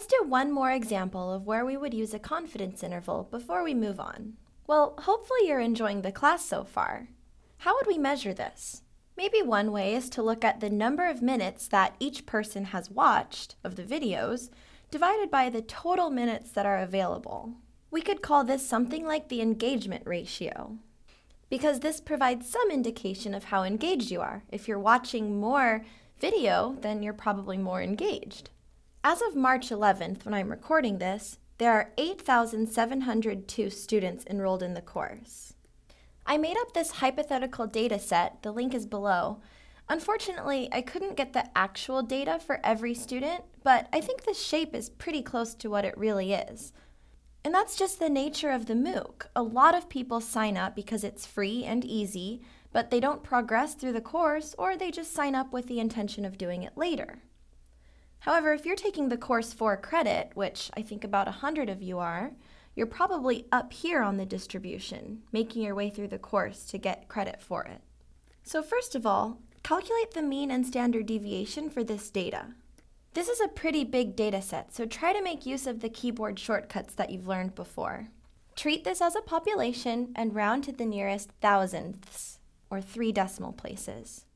Let's do one more example of where we would use a confidence interval before we move on. Well, hopefully you're enjoying the class so far. How would we measure this? Maybe one way is to look at the number of minutes that each person has watched of the videos divided by the total minutes that are available. We could call this something like the engagement ratio because this provides some indication of how engaged you are. If you're watching more video, then you're probably more engaged. As of March 11th, when I'm recording this, there are 8,702 students enrolled in the course. I made up this hypothetical data set, the link is below. Unfortunately, I couldn't get the actual data for every student, but I think the shape is pretty close to what it really is. And that's just the nature of the MOOC. A lot of people sign up because it's free and easy, but they don't progress through the course or they just sign up with the intention of doing it later. However, if you're taking the course for credit, which I think about 100 of you are, you're probably up here on the distribution, making your way through the course to get credit for it. So first of all, calculate the mean and standard deviation for this data. This is a pretty big data set, so try to make use of the keyboard shortcuts that you've learned before. Treat this as a population and round to the nearest thousandths, or three decimal places.